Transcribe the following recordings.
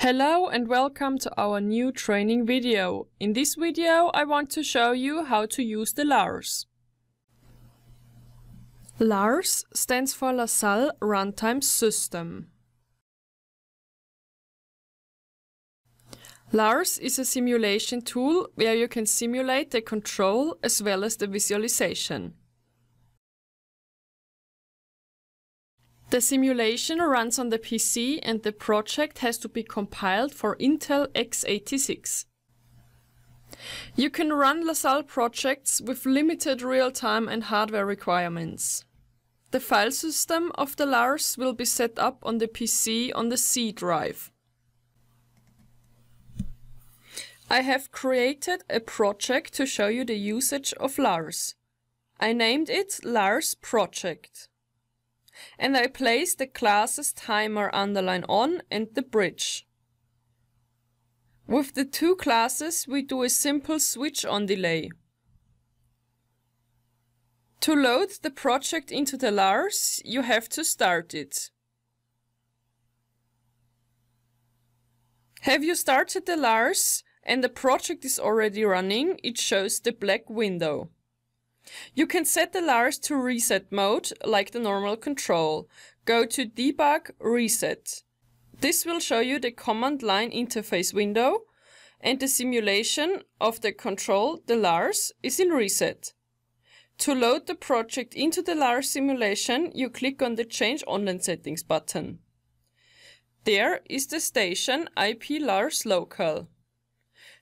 Hello and welcome to our new training video. In this video I want to show you how to use the LARS. LARS stands for LASAL Runtime System. LARS is a simulation tool where you can simulate the control as well as the visualization. The simulation runs on the PC and the project has to be compiled for Intel x86. You can run LASAL projects with limited real-time and hardware requirements. The file system of the LARS will be set up on the PC on the C drive. I have created a project to show you the usage of LARS. I named it LARS project and I place the classes timer underline on and the bridge. With the two classes we do a simple switch on delay. To load the project into the LARS, you have to start it. Have you started the LARS and the project is already running, it shows the black window. You can set the LARS to reset mode, like the normal control. Go to Debug Reset. This will show you the command line interface window and the simulation of the control, the LARS, is in reset. To load the project into the LARS simulation, you click on the Change Online Settings button. There is the station IP LARS Local.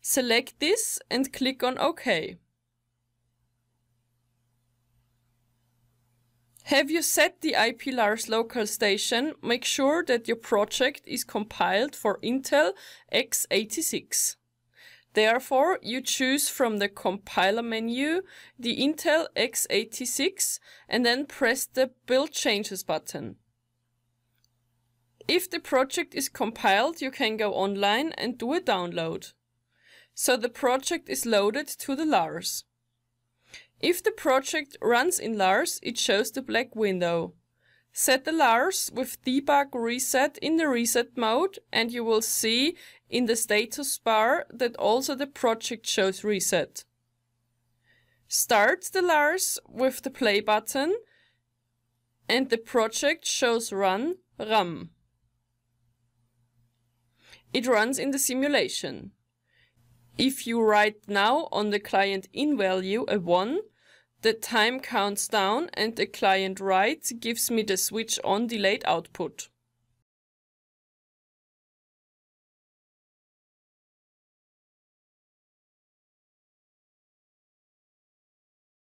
Select this and click on OK. Have you set the IP LARS local station, make sure that your project is compiled for Intel x86. Therefore, you choose from the compiler menu the Intel x86 and then press the Build Changes button. If the project is compiled, you can go online and do a download. So the project is loaded to the LARS. If the project runs in LARS, it shows the black window. Set the LARS with debug reset in the reset mode and you will see in the status bar that also the project shows reset. Start the LARS with the play button and the project shows run RAM. It runs in the simulation. If you write now on the client in value a 1, the time counts down and the client writes gives me the switch on delayed output.